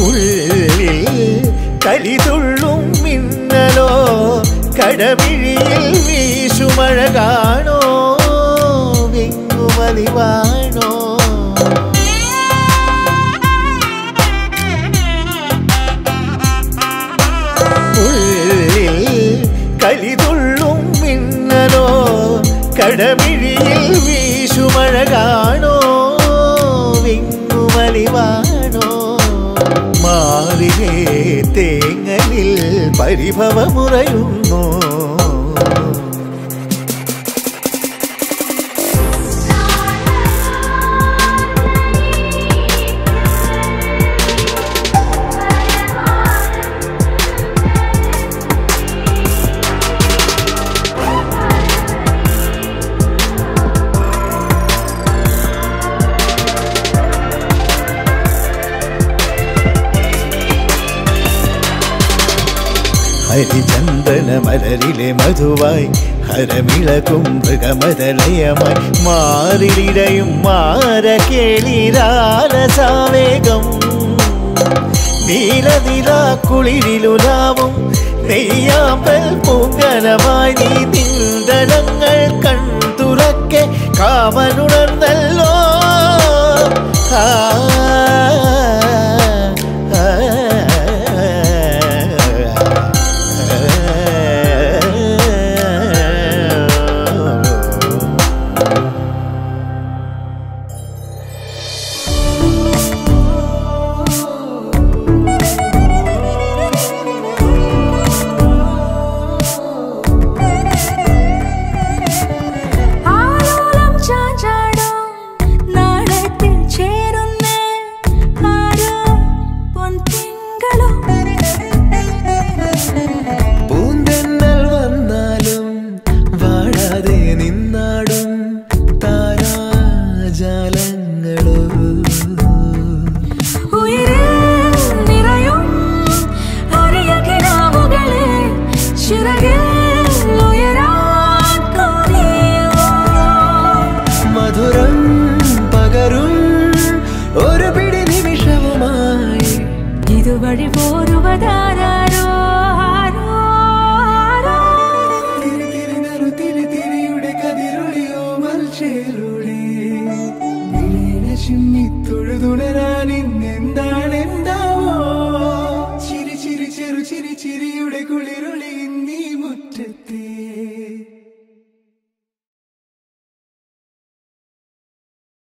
ഉള്ളിൽ കലിതുള്ളും മിന്നലോ കടമിഴിയിൽ വീശുമഴ കാണോ വിങ്ങുമലിവാണോ ഉള്ളിൽ കലിതുള്ളും മിന്നലോ കടമിഴിയിൽ വീശുമഴ കാണോ പരിഭവമുറയുന്നു ഹരിചന്ദന മലരിലെ മധുവായി ഹരമിളകും മൃഗമതലയമായി മാറിലിടയും മാര കേളിരാലസാവേഗം നീലതിലാ കുളിരിലുലാവും നെയ്യാമ്പൽ പൂങ്കലമായി നീ നിന്തളങ്ങൾ കൺതുറക്കെ കാമനുണർന്നല്ലോ. ആ வழி போருவதார